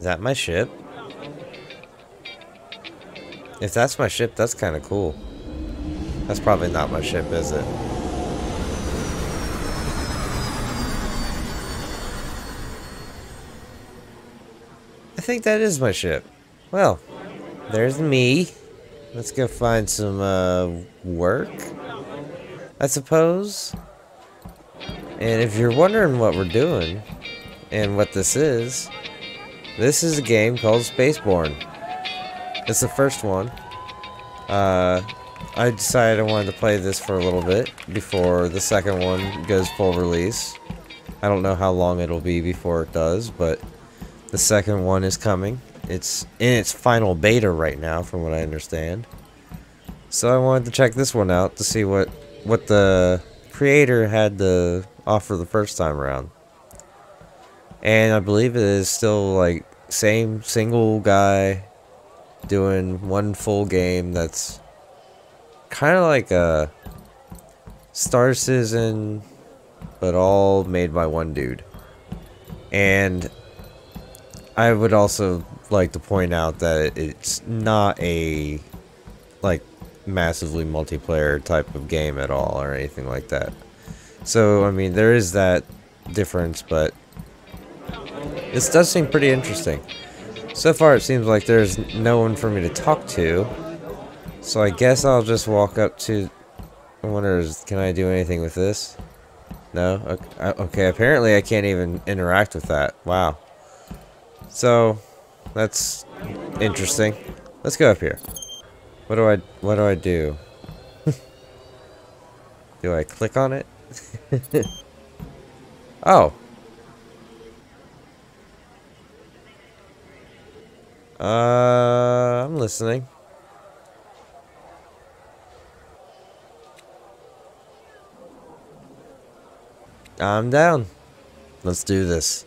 Is that my ship? If that's my ship, that's kind of cool. That's probably not my ship, is it? I think that is my ship. Well, there's me. Let's go find some uh, work, I suppose. And if you're wondering what we're doing and what this is, this is a game called SpaceBourne. It's the first one. Uh, I decided I wanted to play this for a little bit before the second one goes full release. I don't know how long it'll be before it does, but the second one is coming. It's in its final beta right now, from what I understand. So I wanted to check this one out to see what what the creator had to offer the first time around. And I believe it is still like same single guy doing one full game that's kind of like a Star Citizen but all made by one dude. And I would also like to point out that it's not a like massively multiplayer type of game at all or anything like that. So I mean there is that difference, but this does seem pretty interesting. So far it seems like there's no one for me to talk to. So I guess I'll just walk up to I wonder can I do anything with this? No? Okay, okay apparently I can't even interact with that. Wow. So, that's interesting. Let's go up here. What do I, what do I do? do I click on it? oh. Uh, I'm listening. I'm down. Let's do this.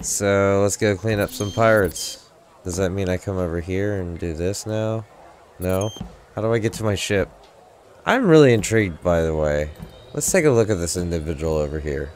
So let's go clean up some pirates. Does that mean I come over here and do this now? No? How do I get to my ship? I'm really intrigued, by the way. Let's take a look at this individual over here.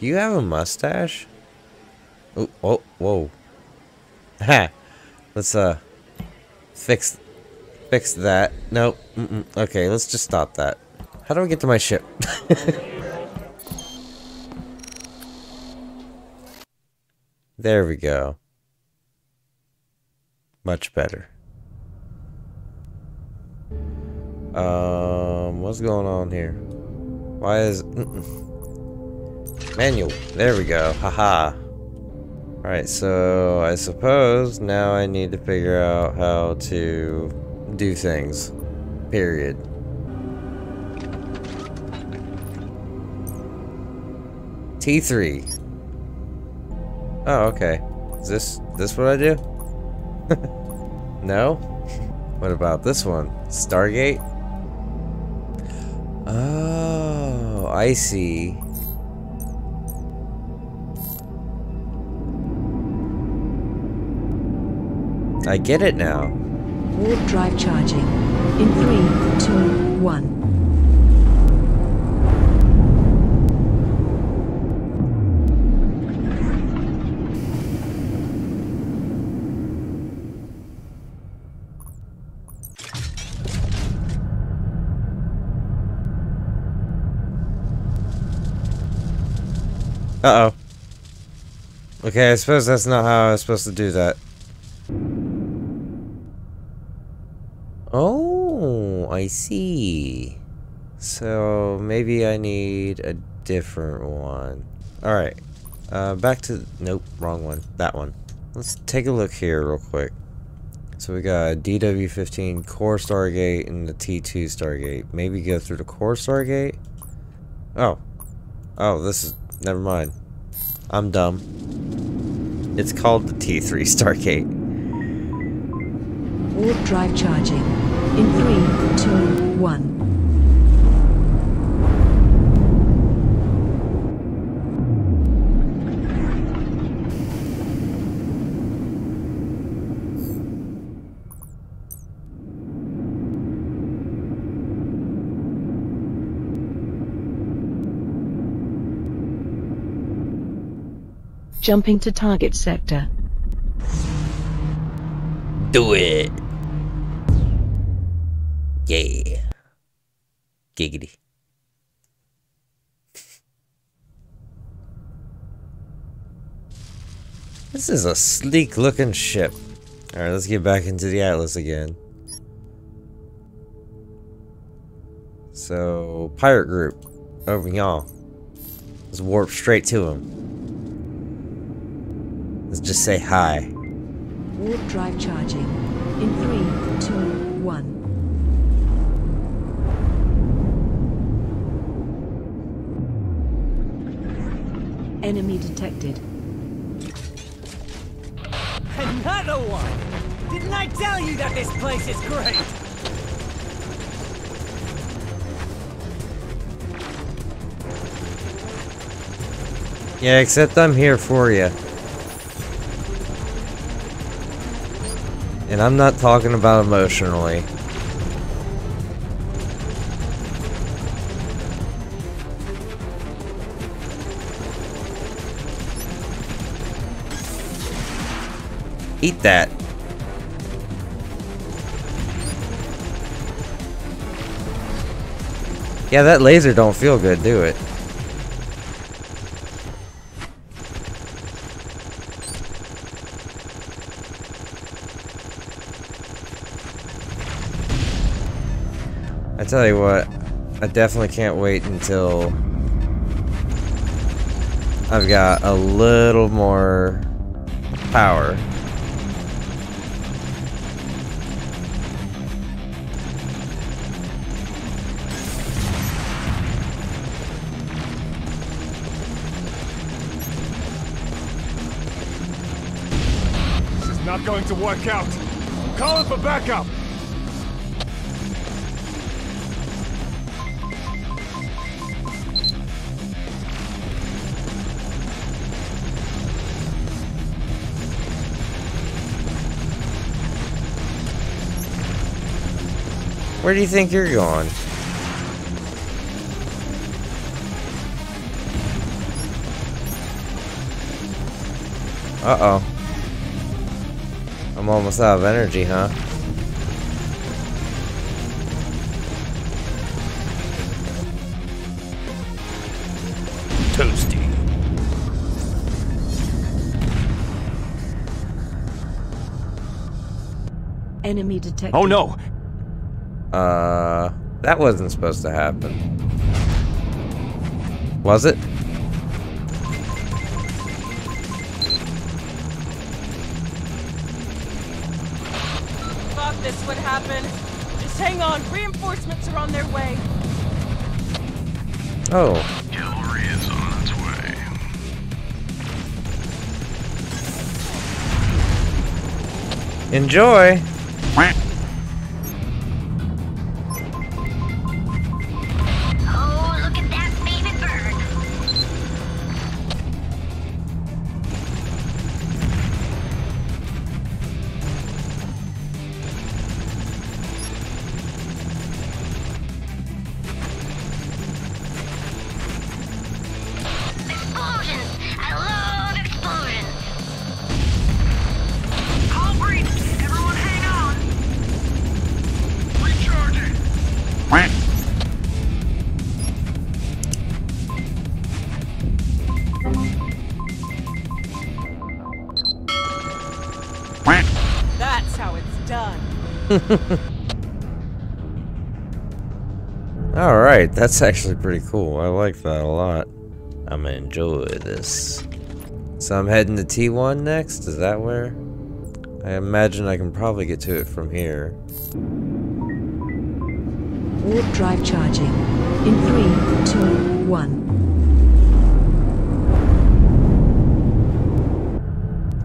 Do you have a mustache? Oh, oh, whoa. Ha! Let's, uh, fix, fix that. Nope. Mm -mm. Okay, let's just stop that. How do I get to my ship? There we go. Much better. Um, what's going on here? Why is... -mm. Manual. There we go. Haha. Alright, so I suppose now I need to figure out how to do things. Period. T3. Oh, okay. Is this this what I do? no? What about this one? Stargate? Oh, I see. I get it now. Warp drive charging. In three, two, one. Uh-oh. Okay, I suppose that's not how I was supposed to do that. Oh, I see. So, maybe I need a different one. Alright. Uh, back to... Nope, wrong one. That one. Let's take a look here real quick. So we got a DW15 core Stargate and the T2 Stargate. Maybe go through the core Stargate? Oh. Oh, this is Never mind. I'm dumb. It's called the T3 Stargate. Warp drive charging. In three, two, one. Jumping to target sector. Do it. Yeah. Giggity. This is a sleek looking ship. Alright, let's get back into the Atlas again. So, pirate group over y'all. Let's warp straight to him. Let's just say hi. Warp drive charging. In three, two, one. Enemy detected. Another one! Didn't I tell you that this place is great? Yeah, except I'm here for you. And I'm not talking about emotionally. Eat that. Yeah, that laser don't feel good, do it? I tell you what, I definitely can't wait until I've got a little more power. Not going to work out. Call it for backup. Where do you think you're going? Uh-oh. I'm almost out of energy, huh? Toasty. Enemy detected. Oh no! Uh, that wasn't supposed to happen. Was it? This would happen. Just hang on, reinforcements are on their way. Oh, Cavalry is on its way. enjoy. Alright, that's actually pretty cool. I like that a lot. I'm gonna enjoy this. So I'm heading to T1 next? Is that where? I imagine I can probably get to it from here. Warp drive charging. In three, two, one.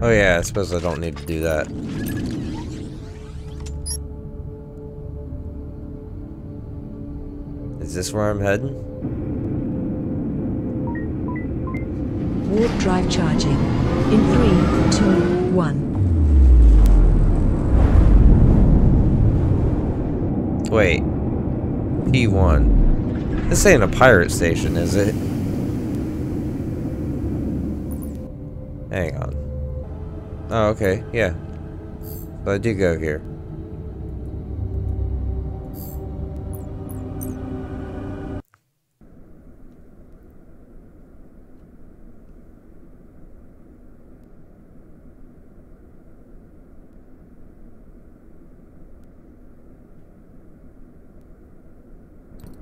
Oh yeah, I suppose I don't need to do that. This where I'm heading? Warp drive charging. In three, two, one. Wait. P1. This ain't a pirate station, is it? Hang on. Oh, okay, yeah. So I do go here.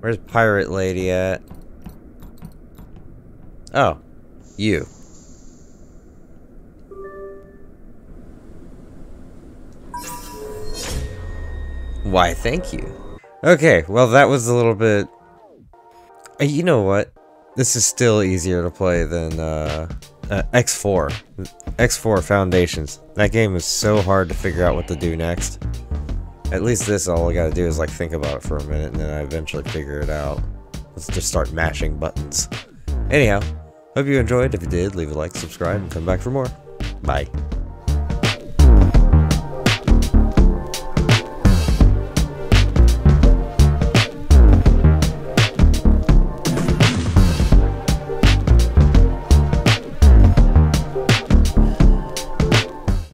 Where's Pirate Lady at? Oh, you. Why, thank you. Okay, well that was a little bit... Uh, You know what? This is still easier to play than uh, uh, X4. X4 Foundations. That game is so hard to figure out what to do next. At least this, all I gotta do is like think about it for a minute and then I eventually figure it out. Let's just start mashing buttons. Anyhow, hope you enjoyed. If you did, leave a like, subscribe, and come back for more. Bye.